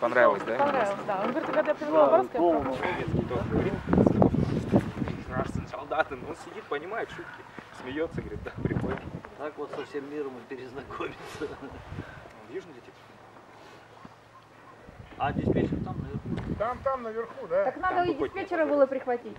Понравилось, да? Понравилось, да. Он говорит, когда я привела в Орск, я говорит. Солдаты. Но он сидит, понимает шутки, смеется, говорит, да, прикольно. Так вот со всем миром и перезнакомиться. Видишь, где летит? А диспетчер там наверху. Там, там наверху, да? Так надо Там и диспетчера было прихватить.